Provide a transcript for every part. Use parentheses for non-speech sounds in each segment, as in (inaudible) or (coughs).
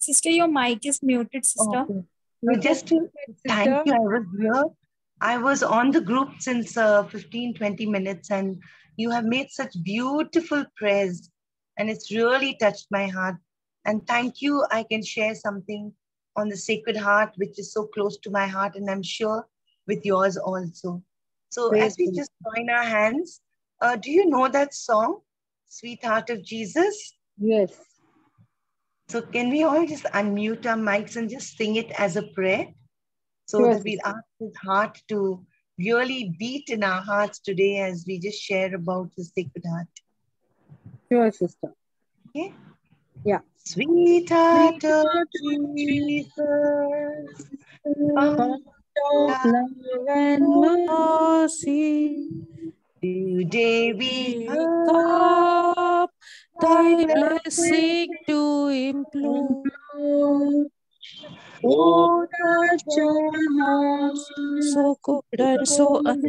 Sister, your mic is muted, sister. Okay. So just to thank you, I was here. I was on the group since uh, 15, 20 minutes, and you have made such beautiful prayers, and it's really touched my heart. And thank you, I can share something on the Sacred Heart, which is so close to my heart, and I'm sure with yours also. So Praise as we just join our hands, uh, do you know that song, Sweetheart of Jesus? Yes. So can we all just unmute our mics and just sing it as a prayer? So Sure, that we'll ask his heart to really beat in our hearts today as we just share about the Sacred Heart. Sure, sister. Okay? Yeah. Sweetheart of Jesus, Heart of love and mercy, today we come. come, thy blessing to implore. Oh, touch hearts, So good and so so and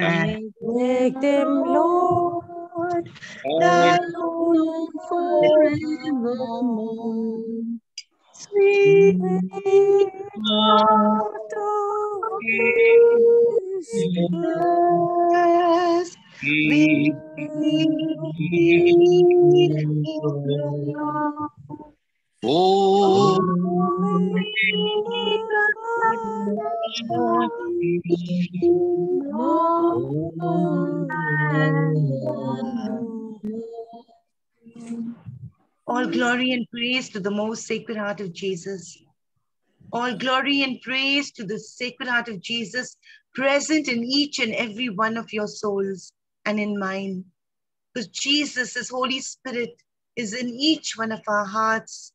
and make them, Lord, Lord, thy own forevermore. Sweet heart All glory and praise to the most sacred heart of Jesus. All glory and praise to the sacred heart of Jesus present in each and every one of your souls and in mine. Because Jesus, His Holy Spirit, is in each one of our hearts.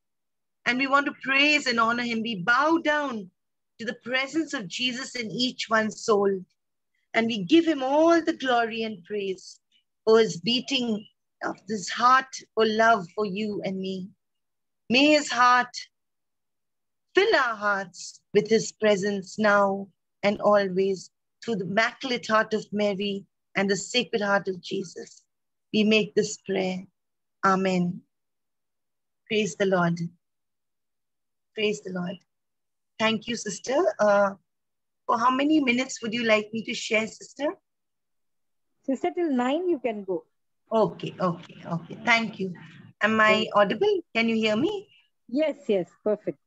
And we want to praise and honor Him. We bow down to the presence of Jesus in each one's soul. And we give Him all the glory and praise for His beating of this heart for love for you and me. May His heart fill our hearts with His presence now and always through the Immaculate Heart of Mary and the Sacred Heart of Jesus. We make this prayer. Amen. Praise the Lord. Praise the Lord. Thank you, sister. Uh, for how many minutes would you like me to share, sister? Sister, till nine you can go. Okay, okay, okay. Thank you. Am I audible? Can you hear me? Yes, yes, perfect.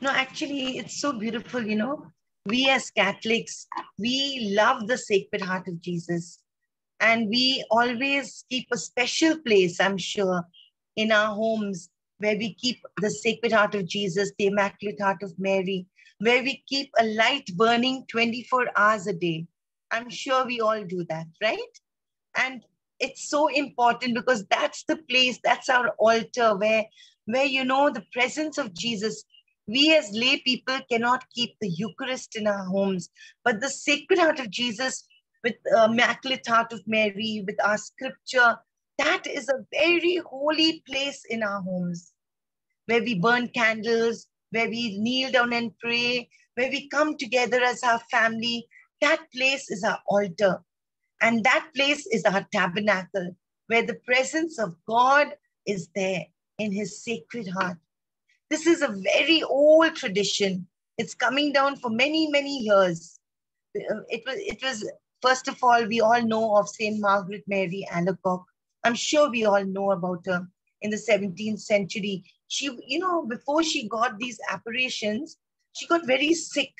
No, actually, it's so beautiful, you know. We as Catholics, we love the Sacred Heart of Jesus. And we always keep a special place, I'm sure, in our homes where we keep the Sacred Heart of Jesus, the Immaculate Heart of Mary, where we keep a light burning 24 hours a day. I'm sure we all do that, right? And it's so important because that's the place, that's our altar where, where you know the presence of Jesus we as lay people cannot keep the Eucharist in our homes, but the Sacred Heart of Jesus with uh, Immaculate Heart of Mary, with our scripture, that is a very holy place in our homes where we burn candles, where we kneel down and pray, where we come together as our family. That place is our altar. And that place is our tabernacle, where the presence of God is there in his sacred heart. This is a very old tradition. It's coming down for many, many years. Uh, It was, it was, first of all, we all know of St. Margaret Mary Alacoque. I'm sure we all know about her in the 17th century. She, you know, before she got these apparitions, she got very sick.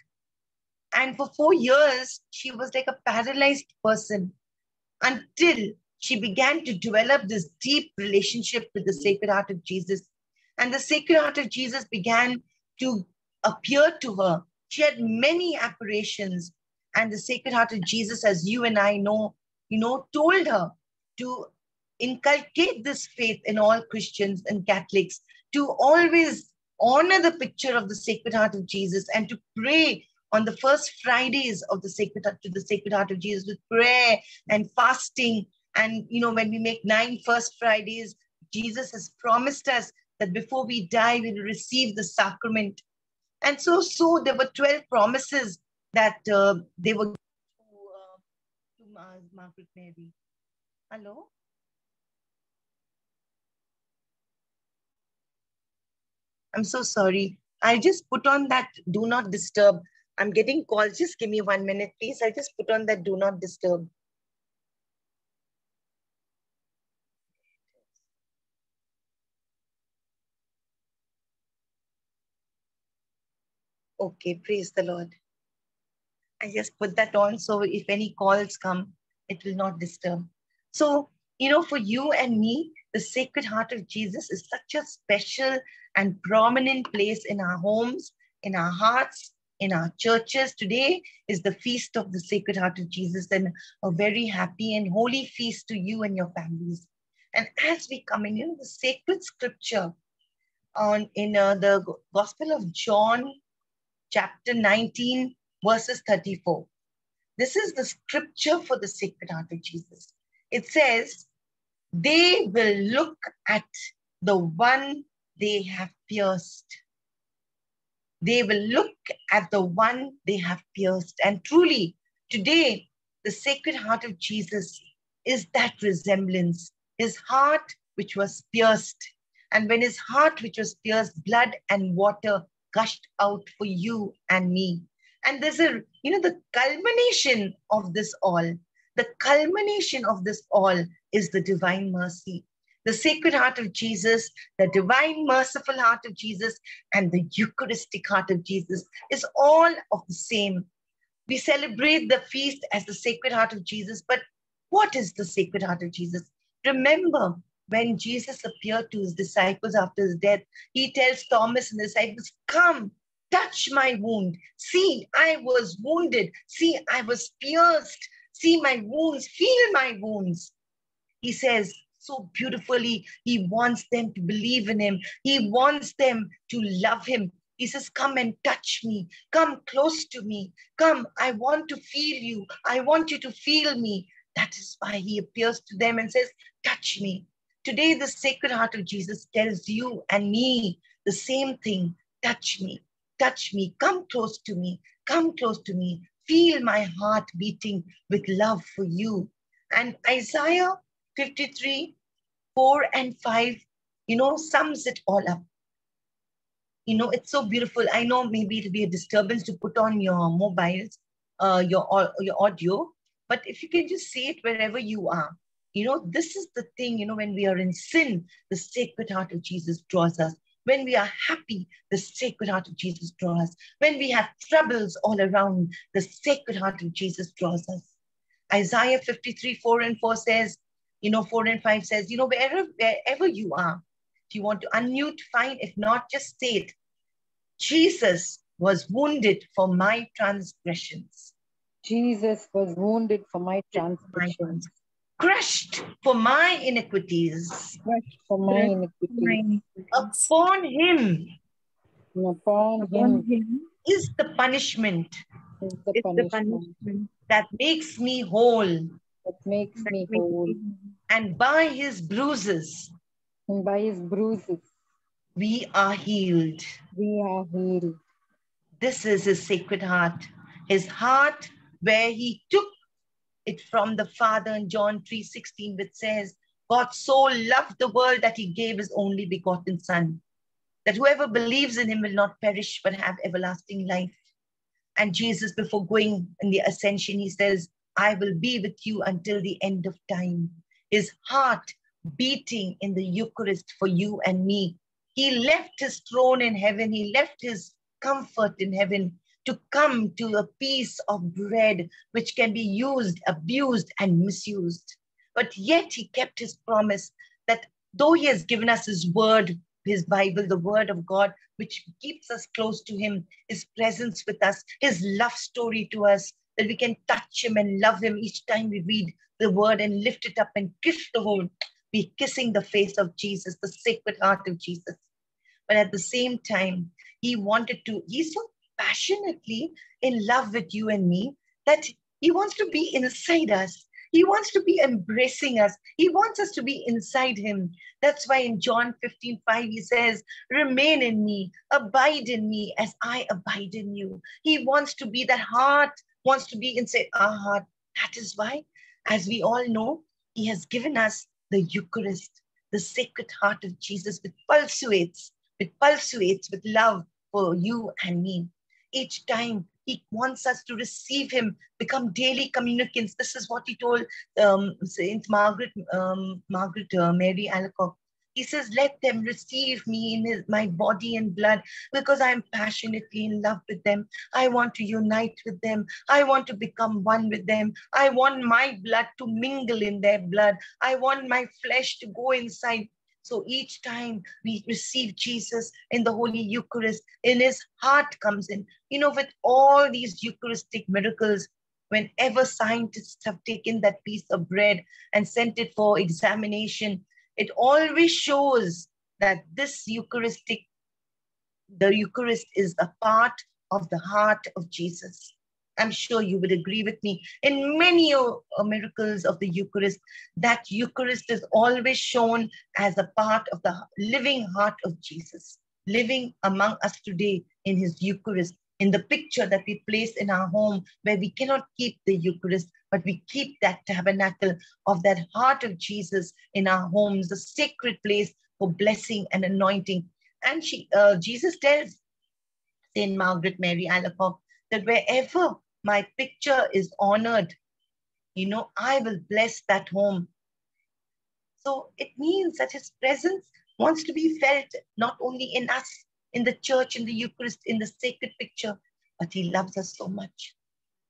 And for four years, she was like a paralyzed person until she began to develop this deep relationship with the Sacred Heart of Jesus. And the Sacred Heart of Jesus began to appear to her. She had many apparitions. And the Sacred Heart of Jesus, as you and I know, you know, told her to inculcate this faith in all Christians and Catholics, to always honor the picture of the Sacred Heart of Jesus and to pray on the first Fridays of the Sacred Heart to the Sacred Heart of Jesus with prayer and fasting. And you know, when we make nine first Fridays, Jesus has promised us that before we die, we'll receive the sacrament. And so so there were 12 promises that uh, they were to, uh, to Margaret Mary. Hello? I'm so sorry. I just put on that do not disturb. I'm getting calls. Just give me one minute, please. I just put on that do not disturb. Okay, praise the Lord. I just put that on so if any calls come, it will not disturb. So, you know, for you and me, the Sacred Heart of Jesus is such a special and prominent place in our homes, in our hearts, in our churches. Today is the feast of the Sacred Heart of Jesus, and a very happy and holy feast to you and your families. And as we come in, you know, the sacred scripture on in uh, the Gospel of John, chapter 19, verses 34. This is the scripture for the Sacred Heart of Jesus. It says, They will look at the one they have pierced. They will look at the one they have pierced. And truly, today, the Sacred Heart of Jesus is that resemblance. His heart, which was pierced. And when his heart, which was pierced, blood and water gushed out for you and me. And there's a, you know, the culmination of this all, the culmination of this all is the divine mercy. The Sacred Heart of Jesus, the divine merciful heart of Jesus, and the Eucharistic heart of Jesus is all of the same. We celebrate the feast as the Sacred Heart of Jesus, but what is the Sacred Heart of Jesus? Remember, when Jesus appeared to his disciples after his death, he tells Thomas and the disciples, Come, touch my wound. See, I was wounded. See, I was pierced. See my wounds. Feel my wounds. He says so beautifully, he wants them to believe in him. He wants them to love him. He says, Come and touch me. Come close to me. Come, I want to feel you. I want you to feel me. That is why he appears to them and says, Touch me. Today, the Sacred Heart of Jesus tells you and me the same thing touch me, touch me, come close to me, come close to me, feel my heart beating with love for you. And Isaiah 53, 4 and 5, you know, sums it all up. You know, it's so beautiful. I know maybe it'll be a disturbance to put on your mobiles, uh, your, your audio, but if you can just say it wherever you are. You know, this is the thing, you know, when we are in sin, the Sacred Heart of Jesus draws us. When we are happy, the Sacred Heart of Jesus draws us. When we have troubles all around, the Sacred Heart of Jesus draws us. Isaiah 53, 4 and 4 says, you know, 4 and 5 says, you know, wherever, wherever you are, if you want to unmute, fine. If not, just say it. Jesus was wounded for my transgressions. Jesus was wounded for my transgressions, crushed for my iniquities. crushed for my iniquities. Upon him And upon him is the punishment is the It's the punishment punishment that makes me whole, that makes that me makes whole. me and by his bruises And by his bruises we are healed. we are healed. This is his sacred heart, his heart where he took it from the Father in John 3:16, which says, God so loved the world that he gave his only begotten Son, that whoever believes in him will not perish but have everlasting life. And Jesus, before going in the ascension, he says, I will be with you until the end of time. His heart beating in the Eucharist for you and me. He left his throne in heaven, he left his comfort in heaven to come to a piece of bread which can be used, abused, and misused. But yet he kept his promise that though he has given us his word, his Bible, the word of God, which keeps us close to him, his presence with us, his love story to us, that we can touch him and love him each time we read the word and lift it up and kiss the whole, be kissing the face of Jesus, the sacred heart of Jesus. But at the same time, he wanted to, he's passionately in love with you and me that he wants to be inside us. He wants to be embracing us. He wants us to be inside him. That's why in John 15, 5, he says, Remain in me, abide in me as I abide in you. He wants to be that heart, wants to be inside our heart. That is why, as we all know, he has given us the Eucharist, the sacred heart of Jesus, which pulsates It pulsates with love for you and me. Each time he wants us to receive him, become daily communicants. This is what he told um, Saint Margaret, um, Margaret uh, Mary Alacoque. He says, let them receive me in his, my body and blood because I'm passionately in love with them. I want to unite with them. I want to become one with them. I want my blood to mingle in their blood. I want my flesh to go inside. So each time we receive Jesus in the Holy Eucharist, in his heart comes in. You know, with all these Eucharistic miracles, whenever scientists have taken that piece of bread and sent it for examination, it always shows that this Eucharistic, the Eucharist is a part of the heart of Jesus. I'm sure you would agree with me. In many uh, miracles of the Eucharist, that Eucharist is always shown as a part of the living heart of Jesus, living among us today in his Eucharist, in the picture that we place in our home, where we cannot keep the Eucharist, but we keep that tabernacle of that heart of Jesus in our homes, a sacred place for blessing and anointing. And she, uh, Jesus tells Saint Margaret Mary Alacoque that wherever my picture is honored, you know, I will bless that home. So it means that his presence wants to be felt not only in us, in the church, in the Eucharist, in the sacred picture, but he loves us so much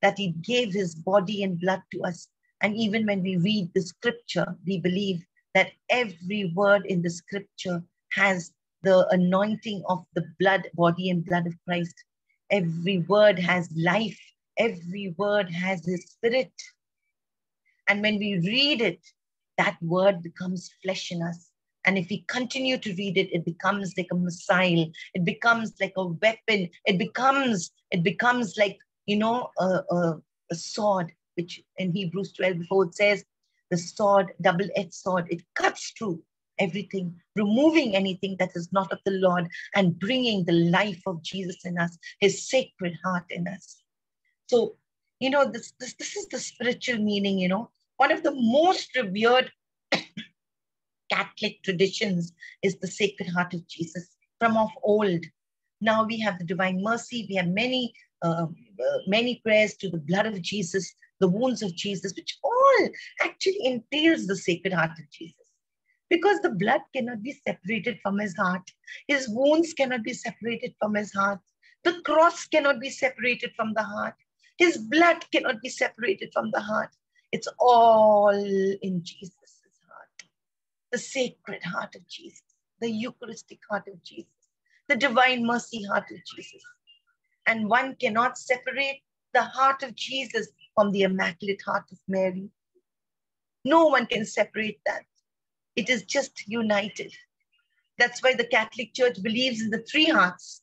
that he gave his body and blood to us. And even when we read the scripture, we believe that every word in the scripture has the anointing of the blood, body and blood of Christ. Every word has life. Every word has his spirit. And when we read it, that word becomes flesh in us. And if we continue to read it, it becomes like a missile. It becomes like a weapon. It becomes, it becomes like you know, a, a, a sword, which in Hebrews 12 before it says, the sword, double-edged sword, it cuts through everything, removing anything that is not of the Lord and bringing the life of Jesus in us, his sacred heart in us. So, you know, this, this, this is the spiritual meaning, you know. One of the most revered (coughs) Catholic traditions is the Sacred Heart of Jesus from of old. Now we have the Divine Mercy, we have many uh, uh, many prayers to the blood of Jesus, the wounds of Jesus, which all actually entails the Sacred Heart of Jesus. Because the blood cannot be separated from his heart. His wounds cannot be separated from his heart. The cross cannot be separated from the heart. His blood cannot be separated from the heart. It's all in Jesus' heart. The sacred heart of Jesus, the Eucharistic heart of Jesus, the divine mercy heart of Jesus and one cannot separate the heart of Jesus from the Immaculate Heart of Mary. No one can separate that. It is just united. That's why the Catholic Church believes in the three hearts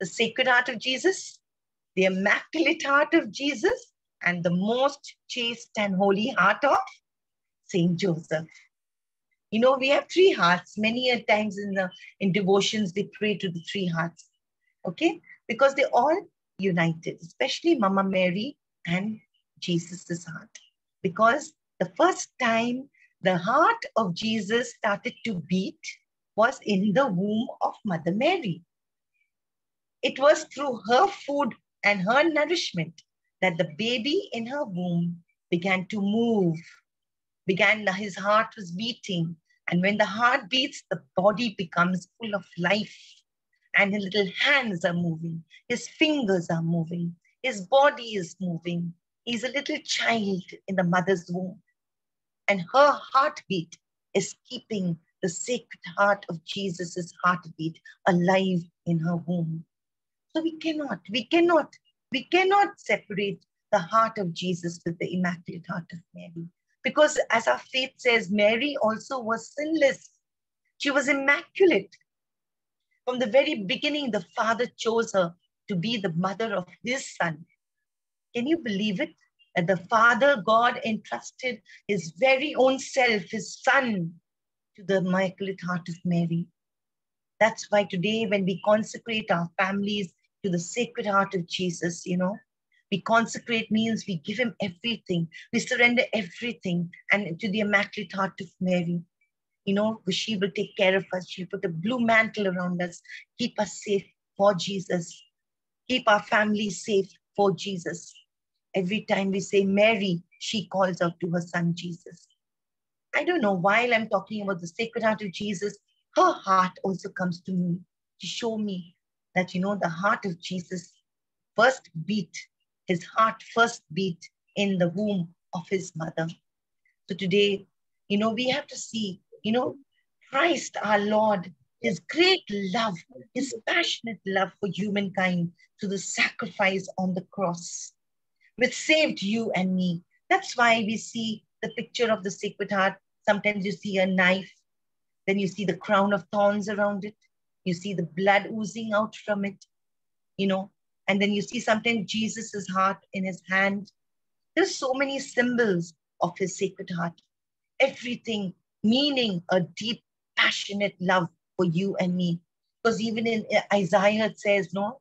the Sacred Heart of Jesus, the Immaculate Heart of Jesus, and the most chaste and holy heart of Saint Joseph. You know, we have three hearts. Many a times in the in devotions, they pray to the three hearts. Okay, because they're all united, especially Mama Mary and Jesus' heart. Because the first time the heart of Jesus started to beat was in the womb of Mother Mary. It was through her food and her nourishment that the baby in her womb began to move, began, his heart was beating. And when the heart beats, the body becomes full of life and his little hands are moving, his fingers are moving, his body is moving. He's a little child in the mother's womb. And her heartbeat is keeping the sacred heart of Jesus' heartbeat alive in her womb. So we cannot, we cannot, we cannot separate the heart of Jesus with the Immaculate Heart of Mary. Because as our faith says, Mary also was sinless. She was immaculate. From the very beginning, the Father chose her to be the mother of his son. Can you believe it? That the Father God entrusted his very own self, his son, to the Immaculate Heart of Mary. That's why today, when we consecrate our families to the Sacred Heart of Jesus, you know, we consecrate means we give him everything. We surrender everything and to the Immaculate Heart of Mary. you know, she will take care of us. She'll put a blue mantle around us, keep us safe for Jesus, keep our family safe for Jesus. Every time we say Mary, she calls out to her son Jesus. I don't know, while I'm talking about the Sacred Heart of Jesus, her heart also comes to me to show me that, you know, the heart of Jesus first beat, his heart first beat in the womb of his mother. So today, you know, we have to see, you know, Christ our Lord, his great love, his passionate love for humankind through the sacrifice on the cross, which saved you and me. That's why we see the picture of the Sacred Heart. Sometimes you see a knife, then you see the crown of thorns around it, you see the blood oozing out from it, you know, and then you see sometimes Jesus's heart in his hand. There's so many symbols of his Sacred Heart. Everything meaning a deep, passionate love for you and me. Because even in uh, Isaiah, it says, no,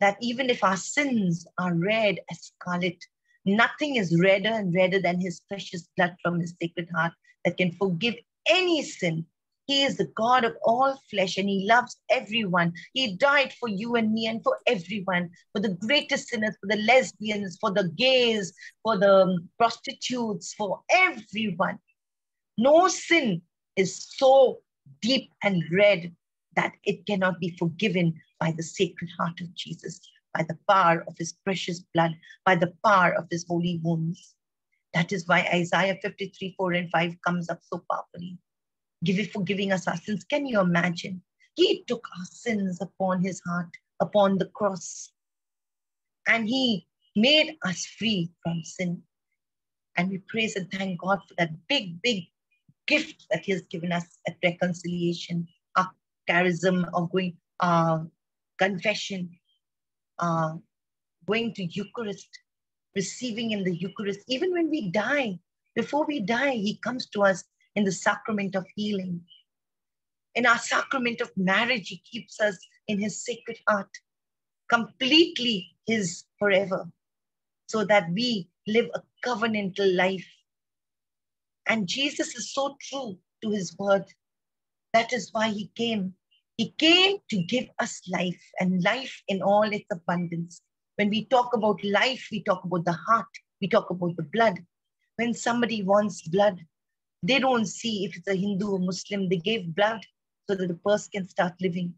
that even if our sins are red as scarlet, nothing is redder and redder than his precious blood from his sacred heart that can forgive any sin. He is the God of all flesh and he loves everyone. He died for you and me and for everyone, for the greatest sinners, for the lesbians, for the gays, for the um, prostitutes, for everyone. No sin is so deep and red that it cannot be forgiven by the sacred heart of Jesus, by the power of his precious blood, by the power of his holy wounds. That is why Isaiah 53, 4 and 5 comes up so powerfully. Give it for giving us our sins. Can you imagine? He took our sins upon his heart, upon the cross. And he made us free from sin. And we praise and thank God for that big, big gift that he has given us at reconciliation, our charism of going, uh, confession, uh, going to Eucharist, receiving in the Eucharist. Even when we die, before we die, he comes to us in the sacrament of healing. In our sacrament of marriage, he keeps us in his sacred heart, completely his forever, so that we live a covenantal life and Jesus is so true to his word. That is why he came. He came to give us life and life in all its abundance. When we talk about life, we talk about the heart, we talk about the blood. When somebody wants blood, they don't see if it's a Hindu or Muslim, they gave blood so that the person can start living.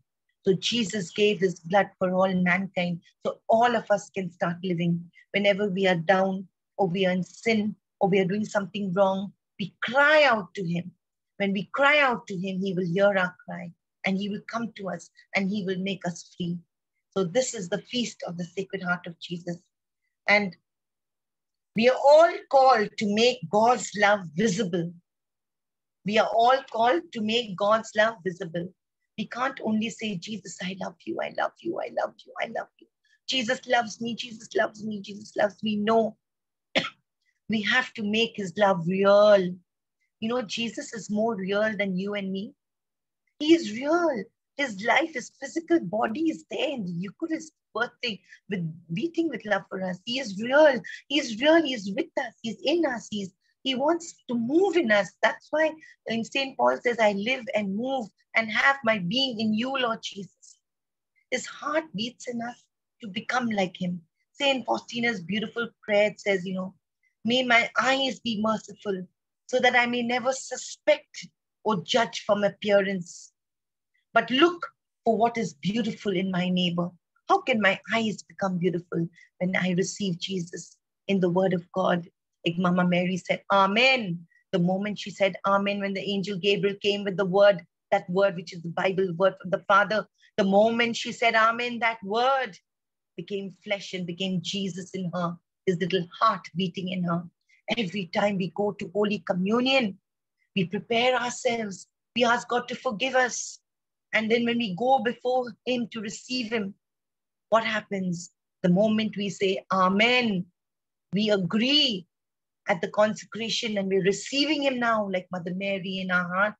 So Jesus gave his blood for all mankind. So all of us can start living. Whenever we are down or we are in sin or we are doing something wrong, we cry out to him. When we cry out to him, he will hear our cry and he will come to us and he will make us free. So this is the feast of the Sacred Heart of Jesus. And we are all called to make God's love visible. We are all called to make God's love visible. We can't only say, Jesus, I love you, I love you, I love you, I love you. Jesus loves me, Jesus loves me, Jesus loves me. No, (clears throat) we have to make his love real. You know, Jesus is more real than you and me. He is real. His life, his physical body is there in the Eucharist birthday with beating with love for us. He is real. He is real. He is with us. He's in us. He's he wants to move in us. That's why in St. Paul says, I live and move and have my being in you, Lord Jesus. His heart beats in us to become like him. St. Faustina's beautiful prayer says, you know, May my eyes be merciful so that I may never suspect or judge from appearance, but look for what is beautiful in my neighbor. How can my eyes become beautiful when I receive Jesus in the word of God? Like Mama Mary said, Amen. The moment she said Amen, when the angel Gabriel came with the word, that word which is the Bible word from the Father, the moment she said Amen, that word became flesh and became Jesus in her his little heart beating in her. Every time we go to Holy Communion, we prepare ourselves. We ask God to forgive us. And then when we go before Him to receive Him, what happens? The moment we say Amen, we agree at the consecration and we're receiving Him now, like Mother Mary in our heart.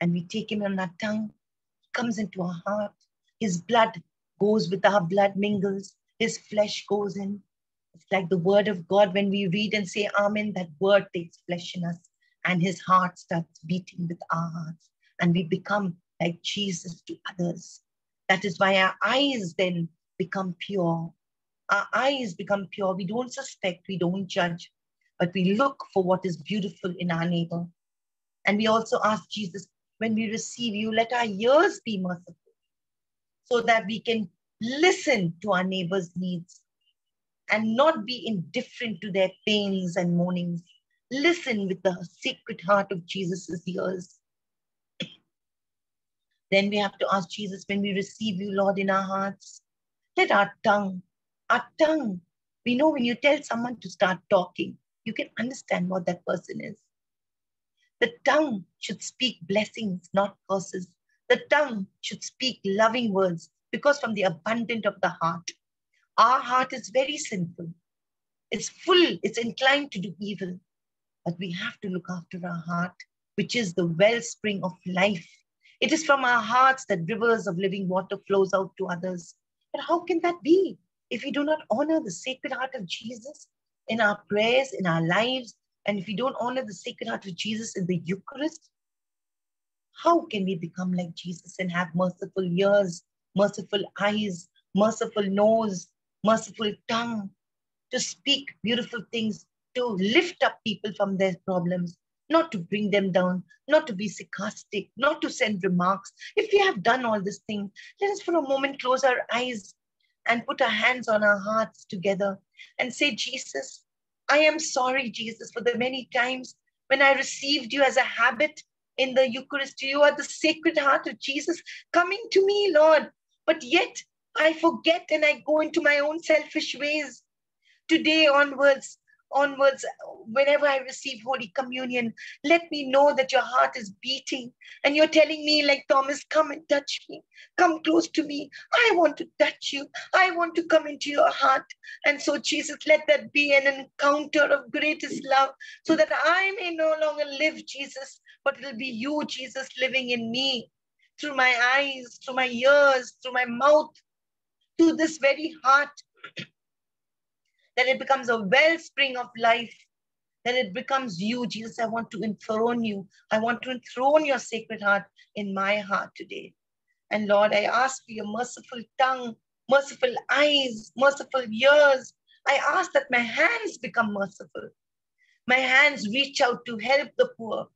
And we take Him on our tongue. He comes into our heart. His blood goes with our blood, mingles. His flesh goes in. It's like the word of God. When we read and say Amen, that word takes flesh in us and his heart starts beating with our hearts, and we become like Jesus to others. That is why our eyes then become pure. Our eyes become pure. We don't suspect, we don't judge, but we look for what is beautiful in our neighbor. And we also ask Jesus, when we receive you, let our ears be merciful so that we can listen to our neighbor's needs and not be indifferent to their pains and moanings. Listen with the sacred heart of Jesus' ears. Then we have to ask Jesus when we receive you, Lord, in our hearts, let our tongue, our tongue, we know when you tell someone to start talking, you can understand what that person is. The tongue should speak blessings, not curses. The tongue should speak loving words because from the abundant of the heart, our heart is very sinful. It's full, it's inclined to do evil. But we have to look after our heart, which is the wellspring of life. It is from our hearts that rivers of living water flows out to others. But how can that be if we do not honor the sacred heart of Jesus in our prayers, in our lives, and if we don't honor the sacred heart of Jesus in the Eucharist? How can we become like Jesus and have merciful ears, merciful eyes, merciful nose, merciful tongue to speak beautiful things, to lift up people from their problems, not to bring them down, not to be sarcastic, not to send remarks. If we have done all these things, let us for a moment close our eyes and put our hands on our hearts together and say, Jesus, I am sorry, Jesus, for the many times when I received you as a habit in the Eucharist. You are the sacred heart of Jesus coming to me, Lord. But yet I forget and I go into my own selfish ways. Today onwards, onwards, whenever I receive Holy Communion, let me know that your heart is beating and you're telling me, like Thomas, come and touch me, come close to me. I want to touch you, I want to come into your heart. And so, Jesus, let that be an encounter of greatest love so that I may no longer live, Jesus, but it'll be you, Jesus, living in me through my eyes, through my ears, through my mouth, to this very heart that it becomes a wellspring of life, that it becomes you, Jesus. I want to enthrone you. I want to enthrone your sacred heart in my heart today. And Lord, I ask for your merciful tongue, merciful eyes, merciful ears. I ask that my hands become merciful. My hands reach out to help the poor.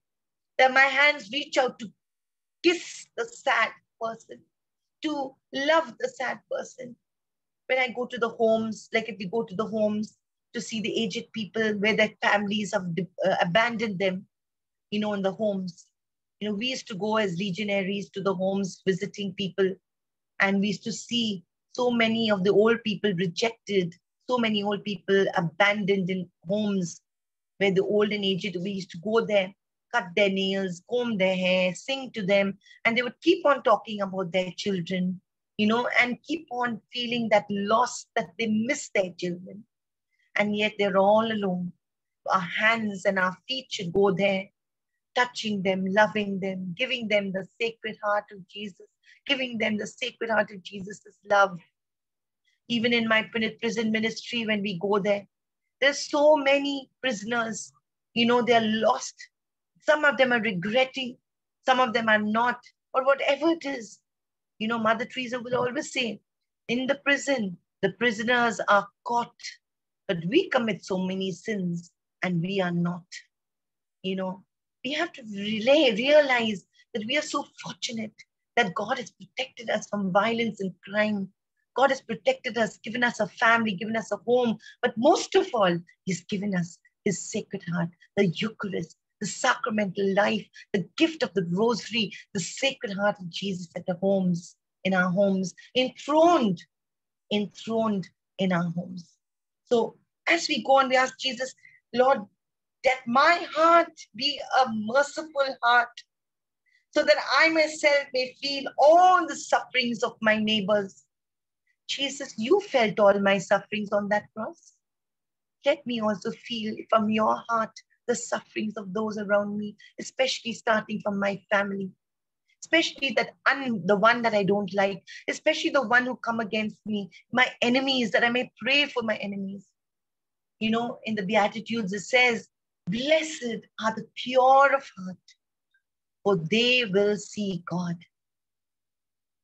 That my hands reach out to kiss the sad person, to love the sad person, when I go to the homes, like if we go to the homes to see the aged people where their families have uh, abandoned them, you know, in the homes. You know, we used to go as legionaries to the homes visiting people, and we used to see so many of the old people rejected, so many old people abandoned in homes where the old and aged, we used to go there, cut their nails, comb their hair, sing to them, and they would keep on talking about their children, you know, and keep on feeling that loss that they miss their children. And yet they're all alone. Our hands and our feet should go there, touching them, loving them, giving them the sacred heart of Jesus, giving them the sacred heart of Jesus' love. Even in my prison ministry, when we go there, there's so many prisoners, you know, they're lost. Some of them are regretting, some of them are not, or whatever it is. You know, Mother Teresa will always say, in the prison, the prisoners are caught, but we commit so many sins and we are not. You know, we have to relay, realize that we are so fortunate that God has protected us from violence and crime. God has protected us, given us a family, given us a home, but most of all, He's given us His sacred heart, the Eucharist, the sacramental life, the gift of the rosary, the sacred heart of Jesus at the homes, in our homes, enthroned, enthroned in our homes. So as we go on, we ask Jesus, Lord, that my heart be a merciful heart, so that I myself may feel all the sufferings of my neighbors. Jesus, you felt all my sufferings on that cross. Let me also feel from your heart the sufferings of those around me, especially starting from my family, especially that un, the one that I don't like, especially the one who come against me, my enemies, that I may pray for my enemies. You know, in the Beatitudes, it says Blessed are the pure of heart, for they will see God.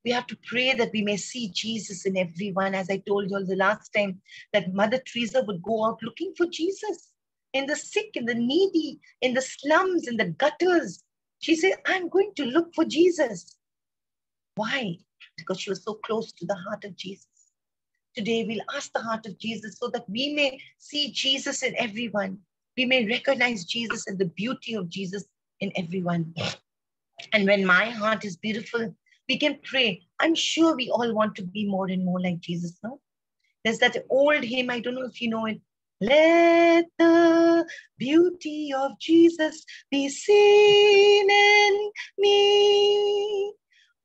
We have to pray that we may see Jesus in everyone. As I told you the last time, that Mother Teresa would go out looking for Jesus in the sick, in the needy, in the slums, in the gutters. She said, I'm going to look for Jesus. Why? Because she was so close to the heart of Jesus. Today, we'll ask the heart of Jesus so that we may see Jesus in everyone. We may recognize Jesus and the beauty of Jesus in everyone. And when my heart is beautiful, we can pray. I'm sure we all want to be more and more like Jesus, no? There's that old hymn, I don't know if you know it. Let the beauty of Jesus be seen in me.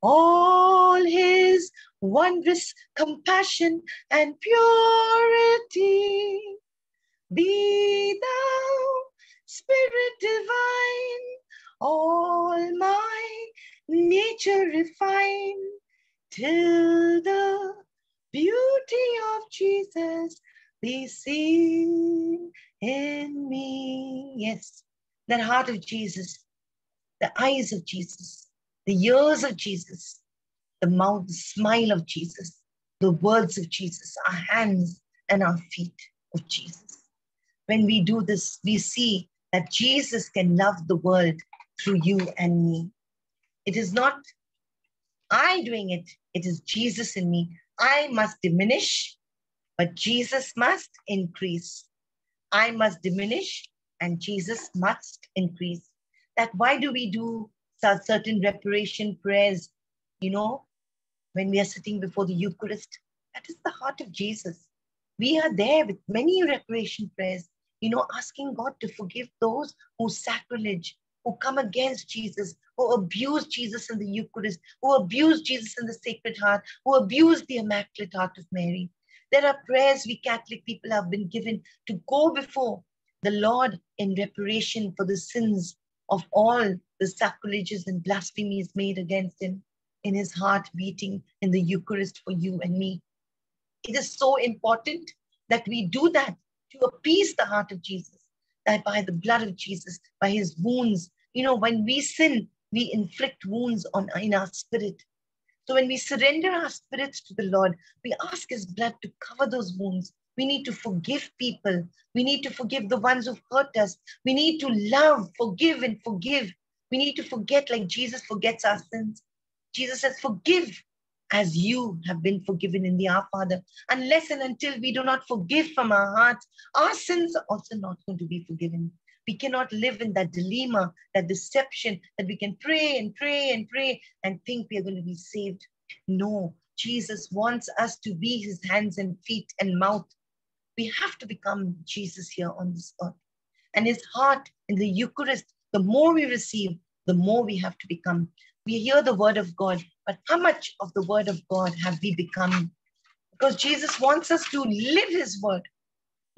All his wondrous compassion and purity. Be thou, Spirit divine, all my nature refine till the beauty of Jesus be seen in me. Yes, that heart of Jesus, the eyes of Jesus, the ears of Jesus, the mouth, the smile of Jesus, the words of Jesus, our hands and our feet of Jesus. When we do this, we see that Jesus can love the world through you and me. It is not I doing it, it is Jesus in me. I must diminish, but Jesus must increase. I must diminish, and Jesus must increase. That why do we do certain reparation prayers? You know, when we are sitting before the Eucharist, that is the heart of Jesus. We are there with many reparation prayers, you know, asking God to forgive those who sacrilege, who come against Jesus, who abuse Jesus in the Eucharist, who abuse Jesus in the Sacred Heart, who abuse the Immaculate Heart of Mary. There are prayers we Catholic people have been given to go before the Lord in reparation for the sins of all the sacrileges and blasphemies made against him in his heart beating in the Eucharist for you and me. It is so important that we do that to appease the heart of Jesus, that by the blood of Jesus, by his wounds, you know, when we sin, we inflict wounds on in our spirit. So when we surrender our spirits to the Lord, we ask his blood to cover those wounds. We need to forgive people. We need to forgive the ones who've hurt us. We need to love, forgive, and forgive. We need to forget like Jesus forgets our sins. Jesus says, Forgive as you have been forgiven in the Our Father. Unless and until we do not forgive from our hearts, our sins are also not going to be forgiven. We cannot live in that dilemma, that deception that we can pray and pray and pray and think we are going to be saved. No, Jesus wants us to be his hands and feet and mouth. We have to become Jesus here on this earth. And his heart in the Eucharist, the more we receive, the more we have to become. We hear the word of God, but how much of the word of God have we become? Because Jesus wants us to live his word,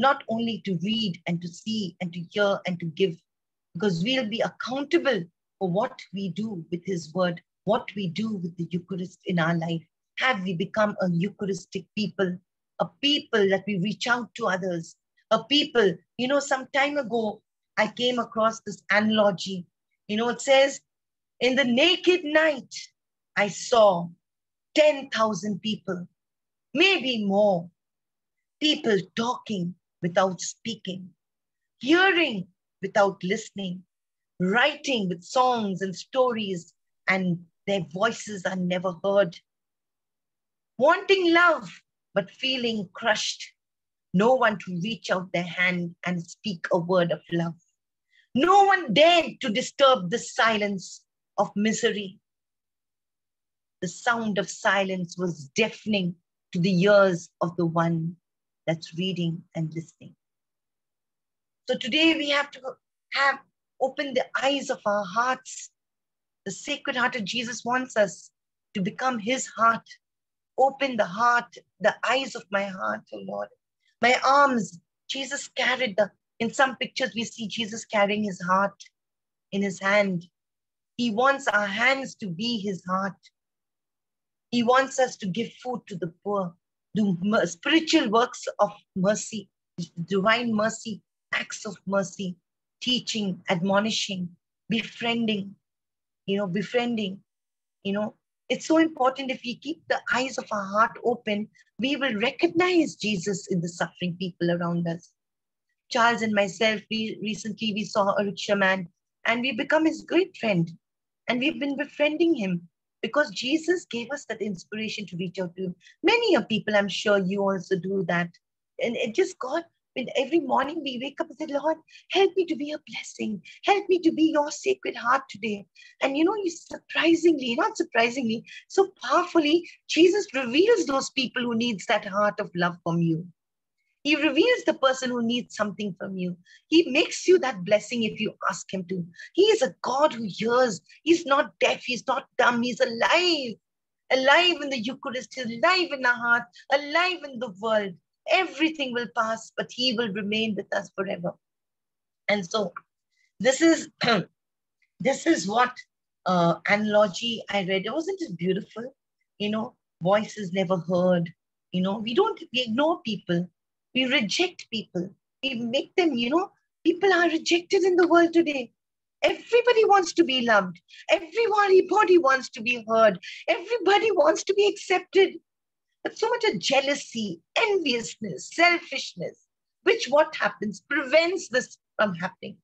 not only to read and to see and to hear and to give, because we'll be accountable for what we do with his word, what we do with the Eucharist in our life. Have we become a Eucharistic people, a people that we reach out to others, a people, you know, some time ago, I came across this analogy. You know, it says, in the naked night, I saw 10,000 people, maybe more, people talking without speaking, hearing without listening, writing with songs and stories, and their voices are never heard. Wanting love, but feeling crushed. No one to reach out their hand and speak a word of love. No one dared to disturb the silence of misery. The sound of silence was deafening to the ears of the one that's reading and listening. So today we have to have open the eyes of our hearts. The Sacred Heart of Jesus wants us to become his heart. Open the heart, the eyes of my heart, oh Lord. My arms, Jesus carried the, in some pictures we see Jesus carrying his heart in his hand. He wants our hands to be his heart. He wants us to give food to the poor, do spiritual works of mercy, divine mercy, acts of mercy. teaching, admonishing, befriending, you know, befriending, you know. It's so important if we keep the eyes of our heart open, we will recognize Jesus in the suffering people around us. Charles and myself, we recently we saw a rickshaw man and we become his great friend. And we've been befriending him because Jesus gave us that inspiration to reach out to him. Many of people, I'm sure you also do that. And it just God, when every morning we wake up and say, Lord, help me to be a blessing. Help me to be your sacred heart today. And you know, you surprisingly, not surprisingly, so powerfully, Jesus reveals those people who needs that heart of love from you. He reveals the person who needs something from you. He makes you that blessing if you ask Him to. He is a God who hears. He's not deaf. He's not dumb. He's alive. Alive in the Eucharist, alive in our heart, alive in the world. Everything will pass, but He will remain with us forever. And so, this is (clears throat) this is what uh, analogy I read. It wasn't it beautiful? You know, voices never heard. You know, we don't we ignore people we reject people. We make them, you know, people are rejected in the world today. Everybody wants to be loved. Everybody wants to be heard. Everybody wants to be accepted. But so much of jealousy, enviousness, selfishness, which what happens prevents this from happening.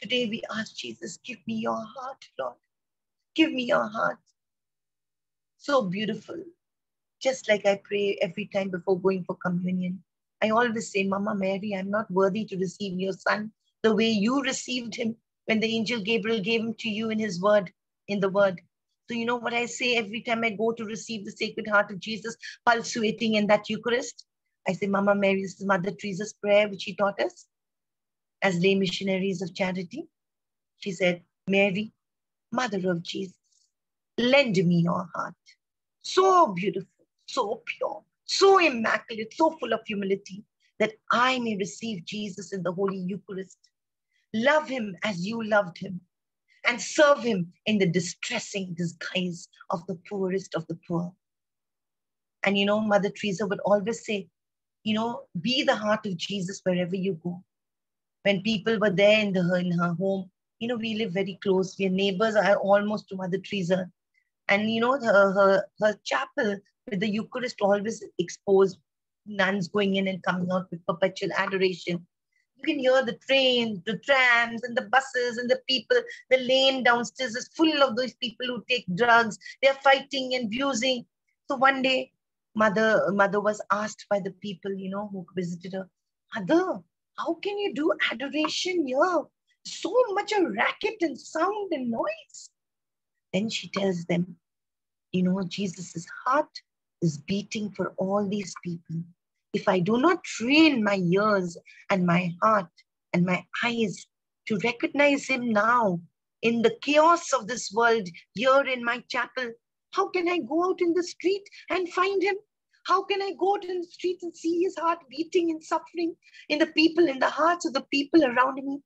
Today we ask Jesus, give me your heart, Lord. Give me your heart. So beautiful. Just like I pray every time before going for communion. I always say, Mama Mary, I'm not worthy to receive your son the way you received him when the angel Gabriel gave him to you in his word, in the word. So, you know what I say every time I go to receive the Sacred Heart of Jesus pulsating in that Eucharist? I say, Mama Mary, this is Mother Teresa's prayer, which she taught us as lay missionaries of charity. She said, Mary, Mother of Jesus, lend me your heart. So beautiful, so pure, so immaculate, so full of humility, that I may receive Jesus in the Holy Eucharist, love him as you loved him, and serve him in the distressing disguise of the poorest of the poor. And you know, Mother Teresa would always say, you know, be the heart of Jesus wherever you go. When people were there in, the, in her home, you know, we live very close. We are neighbors are almost to Mother Teresa. And you know, her, her, her chapel with the Eucharist always exposed, nuns going in and coming out with perpetual adoration. You can hear the trains, the trams, and the buses, and the people. The lane downstairs is full of those people who take drugs. They're fighting and abusing. So one day, mother, mother was asked by the people, you know, who visited her, Mother, how can you do adoration here? So much a racket and sound and noise. Then she tells them, you know, Jesus' heart is beating for all these people. If I do not train my ears and my heart and my eyes to recognize Him now in the chaos of this world here in my chapel, how can I go out in the street and find Him? How can I go out in the street and see His heart beating and suffering in the people, in the hearts of the people around me?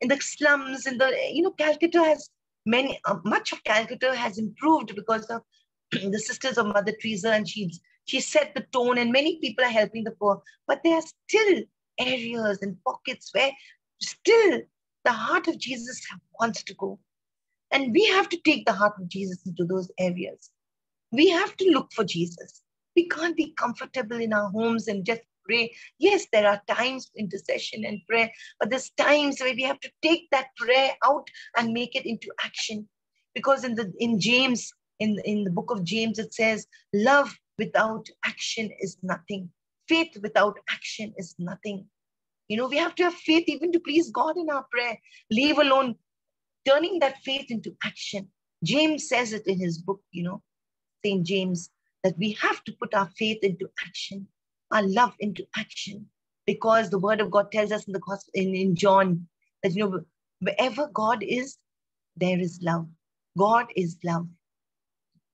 In the slums, in the, you know, Calcutta has many, uh, much of Calcutta has improved because of (clears throat) the sisters of Mother Teresa, and she's she set the tone, and many people are helping the poor. But there are still areas and pockets where still the heart of Jesus wants to go. And we have to take the heart of Jesus into those areas. We have to look for Jesus. We can't be comfortable in our homes and just pray. Yes, there are times for intercession and prayer, but there's times where we have to take that prayer out and make it into action. Because in the in James, in, in the book of James, it says, Love without action is nothing. Faith without action is nothing. You know, we have to have faith even to please God in our prayer, leave alone turning that faith into action. James says it in his book, you know, St. James, that we have to put our faith into action, our love into action, because the word of God tells us in the gospel in, in John that you know, wherever God is, there is love. God is love.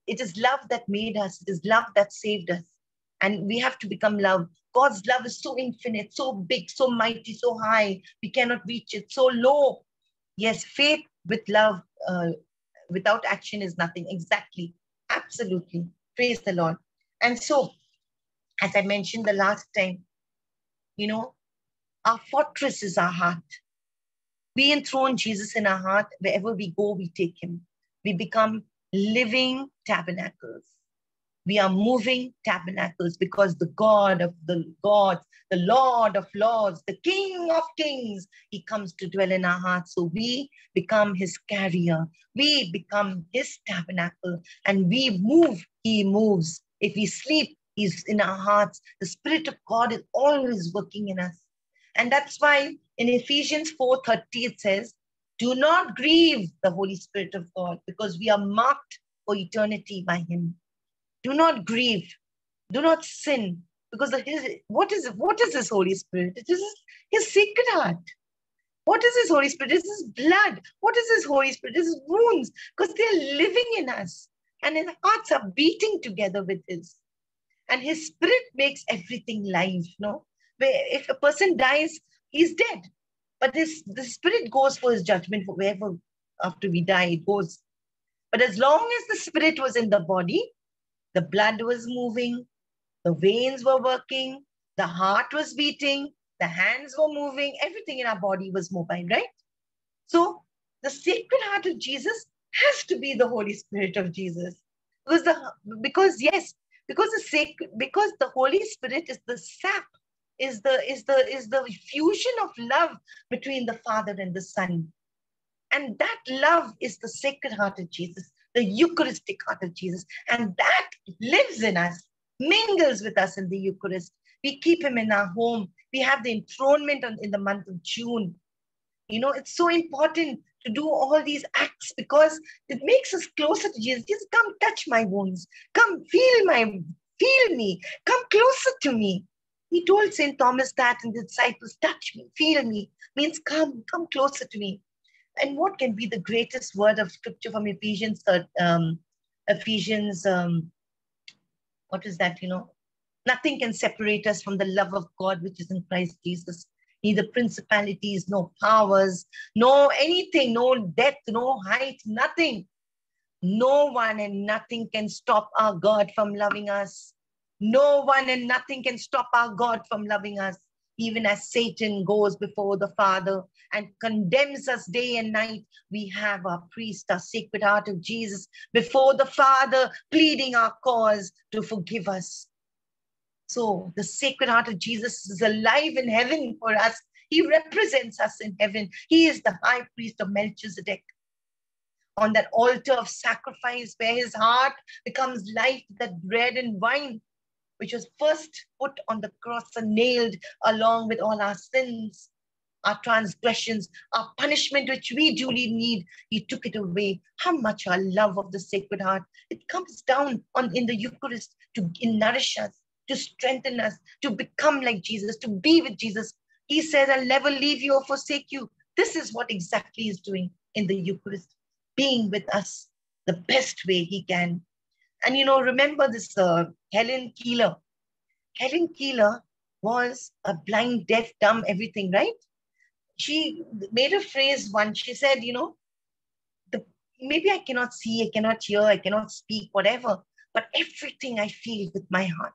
It is love that made us, it is love that saved us. And we have to become love. God's love is so infinite, so big, so mighty, so high. We cannot reach it, so low. Yes, faith with love, uh, without action is nothing. Exactly. Absolutely. Praise the Lord. And so, as I mentioned the last time, you know, our fortress is our heart. We enthrone Jesus in our heart. Wherever we go, we take him. We become living tabernacles. We are moving tabernacles because the God of the gods, the Lord of lords, the King of kings, he comes to dwell in our hearts. So we become his carrier. We become his tabernacle and we move, he moves. If we sleep, he's in our hearts. The Spirit of God is always working in us. And that's why in Ephesians 4:30 it says, Do not grieve the Holy Spirit of God because we are marked for eternity by Him. Do not grieve. Do not sin because his, what is what is His Holy Spirit? It is His sacred heart. What is His Holy Spirit? It is His blood. What is His Holy Spirit? It is His wounds because they're living in us and His hearts are beating together with His. And His Spirit makes everything live. No, if a person dies, he's dead. But this the spirit goes for his judgment for wherever after we die, it goes. But as long as the spirit was in the body, the blood was moving, the veins were working, the heart was beating, the hands were moving, everything in our body was mobile, right? So the sacred heart of Jesus has to be the Holy Spirit of Jesus. Because the because yes, because the sacred because the Holy Spirit is the sap is the is the is the fusion of love between the father and the son. And that love is the sacred heart of jesus the eucharistic heart of jesus. And that lives in us mingles with us in the eucharist. We keep him in our home. We have the enthronement on, in the month of june. You know it's so important to do all these acts because it makes us closer to jesus just come touch my wounds come feel my feel me come closer to me he told St. Thomas that, and the disciples, touch me, feel me, means come, come closer to me. And what can be the greatest word of scripture from Ephesians, um, Ephesians, um, what is that, you know? Nothing can separate us from the love of God which is in Christ Jesus. Neither principalities, no powers, no anything, no depth, no height, nothing. No one and nothing can stop our God from loving us. No one and nothing can stop our God from loving us, even as Satan goes before the Father and condemns us day and night. We have our priest, our sacred heart of Jesus, before the Father, pleading our cause to forgive us. So the sacred heart of Jesus is alive in heaven for us. He represents us in heaven. He is the high priest of Melchizedek. On that altar of sacrifice, where his heart becomes life, that bread and wine which was first put on the cross and nailed along with all our sins, our transgressions, our punishment, which we duly need. He took it away. How much our love of the Sacred Heart. It comes down on in the Eucharist to nourish us, to strengthen us, to become like Jesus, to be with Jesus. He said, I'll never leave you or forsake you. This is what exactly he's doing in the Eucharist, being with us the best way he can. And you know, remember this uh, Helen Keller. Helen Keller was a blind, deaf, dumb, everything, right? She made a phrase once. She said, you know, the, maybe I cannot see, I cannot hear, I cannot speak, whatever, but everything I feel with my heart.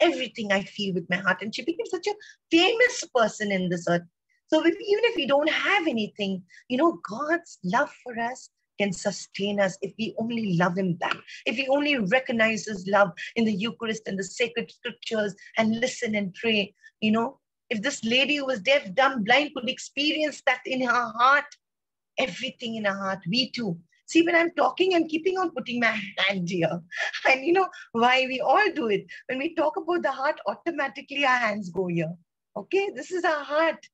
Everything I feel with my heart. And she became such a famous person in this earth. So if, even if we don't have anything, you know, God's love for us can sustain us if we only love him back, if we only recognize his love in the Eucharist and the sacred scriptures and listen and pray. You know, if this lady who was deaf, dumb, blind could experience that in her heart, everything in her heart, we too. See, when I'm talking, I'm keeping on putting my hand here. (laughs) And you know why we all do it. When we talk about the heart, automatically our hands go here. Okay, this is our heart.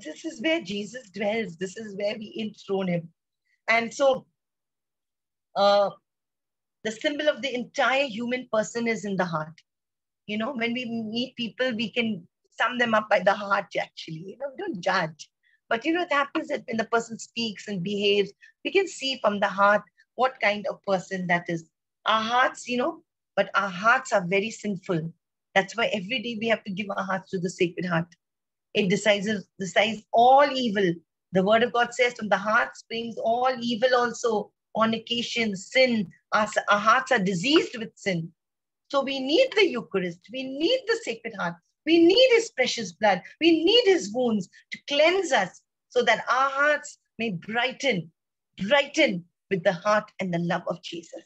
This is where Jesus dwells. This is where we enthrone him. And so uh, the symbol of the entire human person is in the heart. You know, when we meet people, we can sum them up by the heart, actually. You know, don't judge. But you know, it happens that when the person speaks and behaves, we can see from the heart what kind of person that is. Our hearts, you know, but our hearts are very sinful. That's why every day we have to give our hearts to the Sacred Heart. It decides, decides all evil, the word of God says, from the heart springs all evil also, on fornication, sin. Our, our hearts are diseased with sin. So we need the Eucharist. We need the Sacred Heart. We need His precious blood. We need His wounds to cleanse us so that our hearts may brighten, brighten with the heart and the love of Jesus.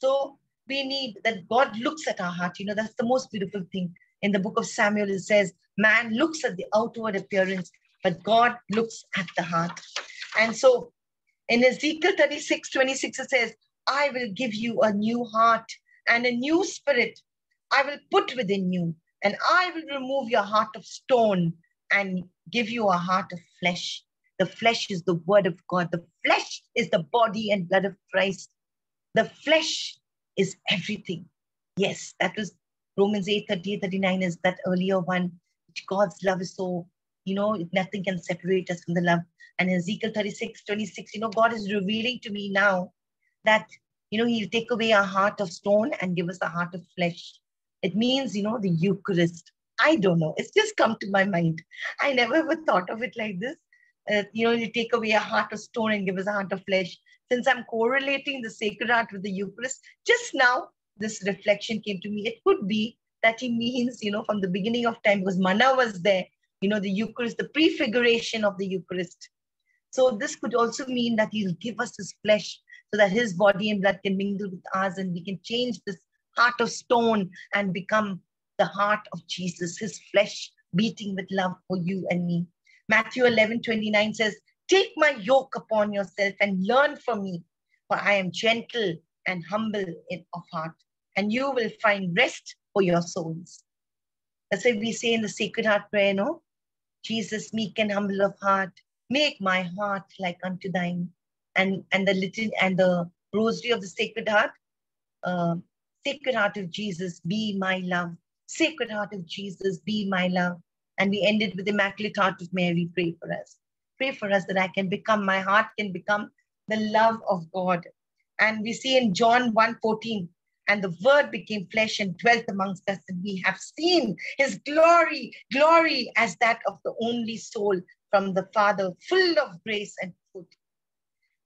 So we need that God looks at our heart. You know, that's the most beautiful thing. In the book of Samuel, it says, Man looks at the outward appearance, but God looks at the heart. And so in Ezekiel 36 26, it says, I will give you a new heart and a new spirit I will put within you, and I will remove your heart of stone and give you a heart of flesh. The flesh is the word of God. The flesh is the body and blood of Christ. The flesh is everything. Yes, that was Romans 8 30, 39 is that earlier one. God's love is so, you know, nothing can separate us from the love. And Ezekiel 36, 26, you know, God is revealing to me now that, you know, He'll take away our heart of stone and give us a heart of flesh. It means, you know, the Eucharist. I don't know. It's just come to my mind. I never ever thought of it like this. Uh, you know, you take away a heart of stone and give us a heart of flesh. Since I'm correlating the Sacred Heart with the Eucharist, just now this reflection came to me. It could be that he means, you know, from the beginning of time, because manna was there, you know, the Eucharist, the prefiguration of the Eucharist. So this could also mean that he'll give us his flesh so that his body and blood can mingle with ours and we can change this heart of stone and become the heart of Jesus, his flesh beating with love for you and me. Matthew 11 29 says, Take my yoke upon yourself and learn from me, for I am gentle and humble in of heart, and you will find rest for your souls. That's why we say in the Sacred Heart prayer, no? Jesus, meek and humble of heart, make my heart like unto thine. And and the little and the rosary of the Sacred Heart, uh, Sacred Heart of Jesus, be my love. Sacred Heart of Jesus, be my love. And we ended with Immaculate Heart of Mary, pray for us. Pray for us that I can become, my heart can become the love of God. And we see in John 1 14, and the word became flesh and dwelt amongst us, and we have seen his glory, glory as that of the only soul from the Father, full of grace and truth.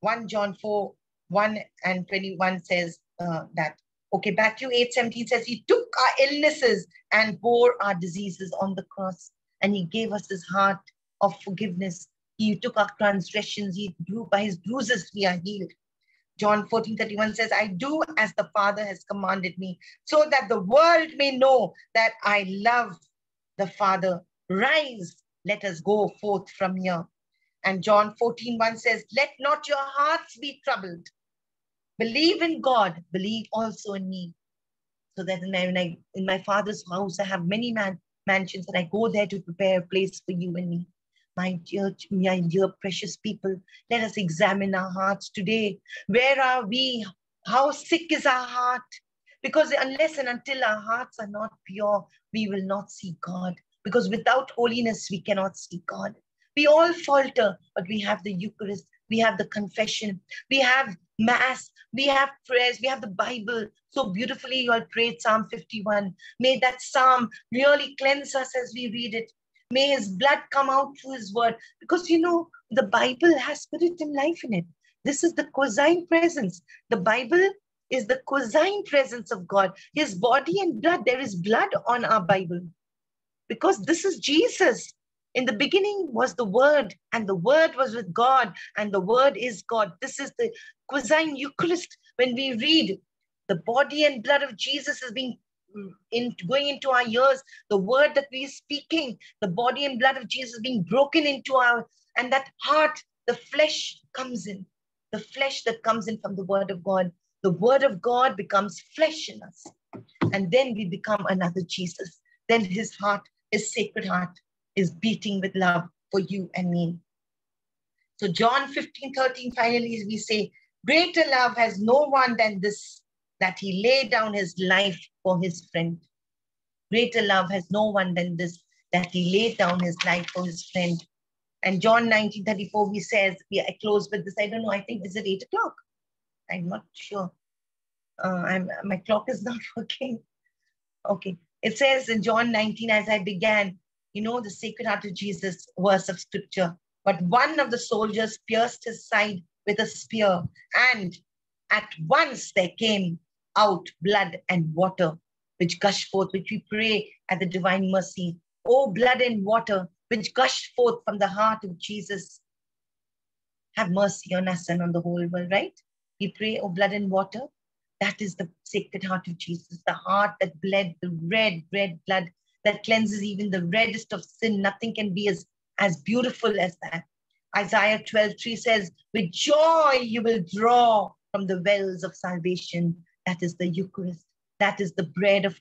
1 John 4 1 and 21 says uh, that Okay, Matthew 8 17 says, He took our illnesses and bore our diseases on the cross, and He gave us His heart of forgiveness. He took our transgressions, He drew by His bruises, we are healed. John 14 31 says, I do as the Father has commanded me, so that the world may know that I love the Father. Rise, let us go forth from here. And John 14 1 says, Let not your hearts be troubled. Believe in God, believe also in me. So that in my, I, in my father's house, I have many man, mansions, and I go there to prepare a place for you and me. My dear, my dear precious people, let us examine our hearts today. Where are we? How sick is our heart? Because unless and until our hearts are not pure, we will not see God. Because without holiness, we cannot see God. We all falter, but we have the Eucharist, we have the confession, we have Mass, we have prayers, we have the Bible. So beautifully, you all prayed Psalm 51. May that psalm really cleanse us as we read it. May his blood come out through his word. Because you know, the Bible has spirit and life in it. This is the cosine presence. The Bible is the cosine presence of God. His body and blood, there is blood on our Bible. Because this is Jesus. In the beginning was the Word, and the Word was with God, and the Word is God. This is the Cosine Eucharist. When we read the body and blood of Jesus is being mm, in going into our ears, the word that we are speaking, the body and blood of Jesus being broken into our, and that heart, the flesh comes in, the flesh that comes in from the word of God. The word of God becomes flesh in us. And then we become another Jesus. Then his heart, his sacred heart, is beating with love for you and me. So John 15, 13, finally, we say, Greater love has no one than this, that he laid down his life for his friend. Greater love has no one than this, that he laid down his life for his friend. And John 19, 34, we says, we I close with this. I don't know, I think is it eight o'clock? I'm not sure. Uh, I'm, my clock is not (laughs) working. Okay. It says in John 19, as I began, you know, the sacred heart of Jesus verse of scripture. But one of the soldiers pierced his side with a spear, and at once there came out blood and water, which gushed forth, which we pray at the divine mercy. Oh, blood and water, which gushed forth from the heart of Jesus. Have mercy on us and on the whole world, right? We pray, oh blood and water. That is the sacred heart of Jesus, the heart that bled, the red, red blood that cleanses even the reddest of sin. Nothing can be as, as beautiful as that. Isaiah 12, 3 says, With joy you will draw from the wells of salvation. That is the Eucharist. That is the bread of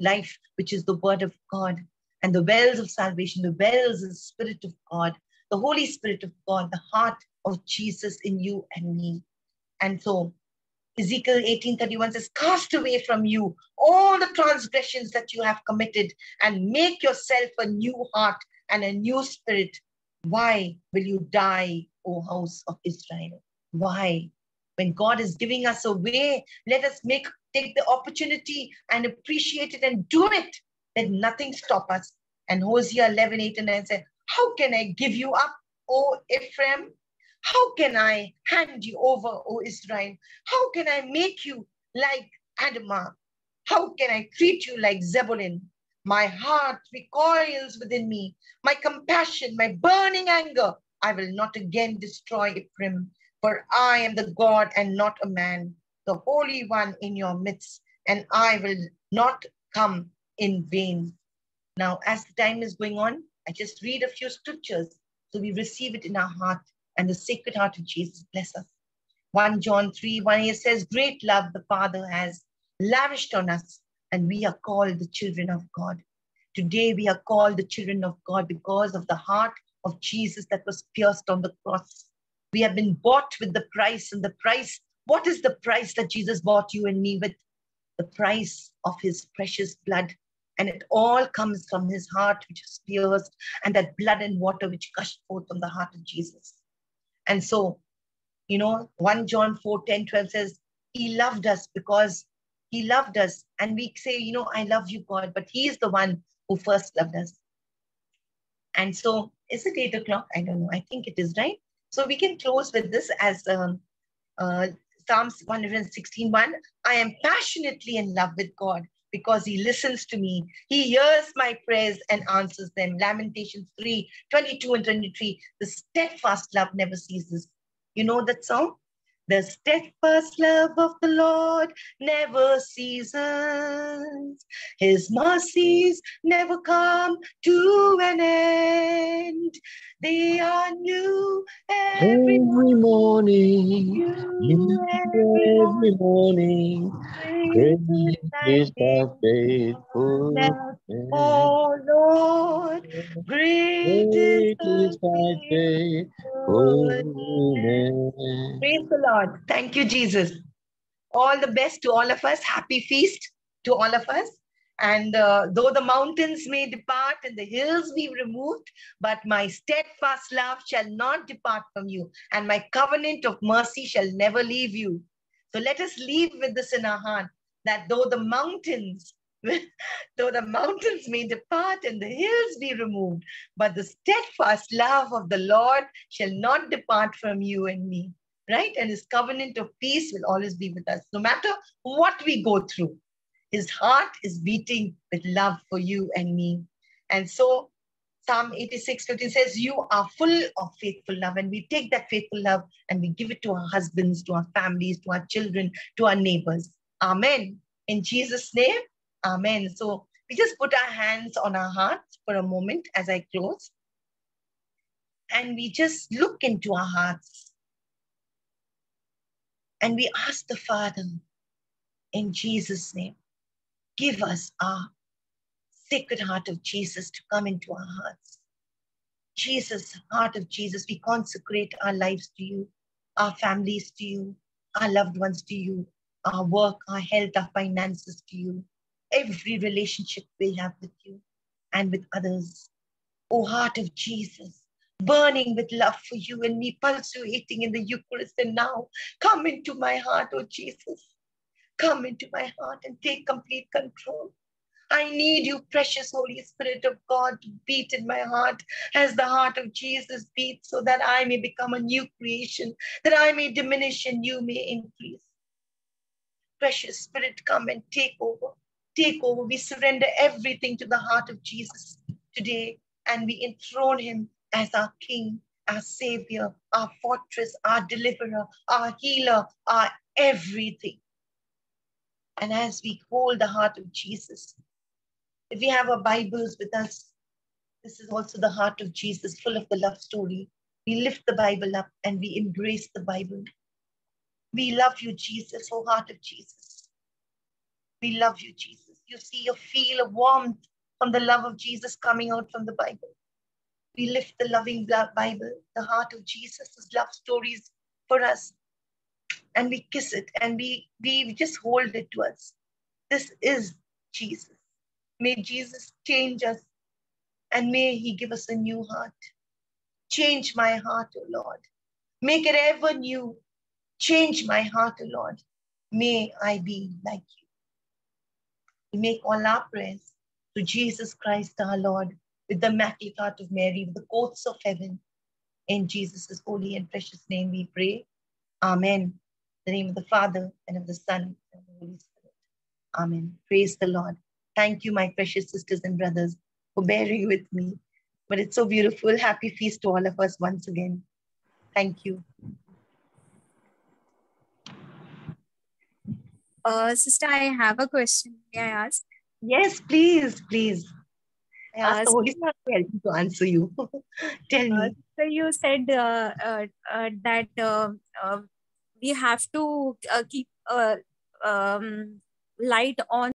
life, which is the word of God. And the wells of salvation, the wells is the Spirit of God, the Holy Spirit of God, the heart of Jesus in you and me. And so Ezekiel 18:31 says, Cast away from you all the transgressions that you have committed and make yourself a new heart and a new spirit. Why will you die, O house of Israel? Why? When God is giving us a way, let us make take the opportunity and appreciate it and do it. Let nothing stop us. And Hosea 11, 8 and 9 said, How can I give you up, O Ephraim? How can I hand you over, O Israel? How can I make you like Admah? How can I treat you like Zebulun? My heart recoils within me. My compassion, my burning anger, I will not again destroy Ephraim, for I am the God and not a man, the Holy One in your midst, and I will not come in vain. Now, as the time is going on, I just read a few scriptures so we receive it in our heart and the sacred heart of Jesus bless us. 1 John 3 1 it says, Great love the Father has lavished on us, and we are called the children of God. Today we are called the children of God because of the heart of Jesus that was pierced on the cross. We have been bought with the price, and the price, what is the price that Jesus bought you and me with? The price of his precious blood. And it all comes from his heart, which is pierced, and that blood and water which gushed forth from the heart of Jesus. And so, you know, 1 John 4 10, 12 says, He loved us because He loved us. And we say, you know, I love you, God, but He is the one who first loved us. And so, is it 8 o'clock? I don't know. I think it is, right? So, we can close with this as um, uh, Psalms 116 1. I am passionately in love with God because he listens to me. He hears my prayers and answers them. Lamentations 3 22 and 23. The steadfast love never ceases. You know that song? The steadfast love of the Lord never ceases. His mercies never come to an end. They are new every, Every morning, new every morning, Great is thy faithfulness. Oh Lord, great is Great is thy faithfulness. Praise the Lord. Thank you, Jesus. All the best to all of us. Happy feast to all of us. And uh, though the mountains may depart and the hills be removed, but my steadfast love shall not depart from you, and my covenant of mercy shall never leave you. So let us leave with this in our heart that though the mountains (laughs) though the mountains may depart and the hills be removed, but the steadfast love of the Lord shall not depart from you and me, right? And his covenant of peace will always be with us, no matter what we go through. His heart is beating with love for you and me. And so Psalm 86, 15 says, You are full of faithful love. And we take that faithful love and we give it to our husbands, to our families, to our children, to our neighbors. Amen. In Jesus' name, Amen. So we just put our hands on our hearts for a moment as I close. And we just look into our hearts. And we ask the Father in Jesus' name, give us our sacred heart of Jesus to come into our hearts. Jesus, heart of Jesus, we consecrate our lives to you, our families to you, our loved ones to you, our work, our health, our finances to you, every relationship we have with you and with others. O heart of Jesus, burning with love for you and me, pulsating in the Eucharist. And now come into my heart, O Jesus. Come into my heart and take complete control. I need you, precious Holy Spirit of God, to beat in my heart as the heart of Jesus beats, so that I may become a new creation, that I may diminish and you may increase. Precious Spirit, come and take over. Take over. We surrender everything to the heart of Jesus today. and we enthrone him as our king, our savior, our fortress, our deliverer, our healer, our everything. And as we hold the heart of Jesus, if we have our Bibles with us, this is also the heart of Jesus, full of the love story. We lift the Bible up and we embrace the Bible. We love you, Jesus, oh heart of Jesus. We love you, Jesus. You see, you feel a warmth from the love of Jesus coming out from the Bible. We lift the loving Bible, the heart of Jesus' love stories for us, and we kiss it and we, we just hold it to us. This is Jesus. May Jesus change us and may He give us a new heart. Change my heart, O Lord. Make it ever new. Change my heart, O Lord. May I be like you. We make all our prayers to Jesus Christ our Lord with the Immaculate Heart of Mary, with the courts of heaven. In Jesus' holy and precious name we pray. Amen. In the name of the Father, and of the Son, and of the Holy Spirit. Amen. Praise the Lord. Thank you, my precious sisters and brothers, for bearing with me. But it's so beautiful. Happy feast to all of us once again. Thank you. Uh, sister, I have a question. May I ask? Yes, please, please. I asked Uh, the Holy Spirit to to answer you. (laughs) Tell Uh, me. so you said uh, uh, uh, that we have to uh, keep uh, um, light on